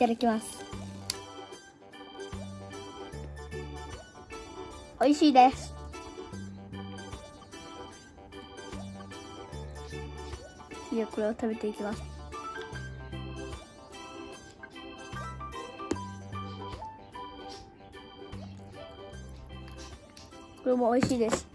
ただきます。美味しいです。でこれを食べていきます。これも美味しいです。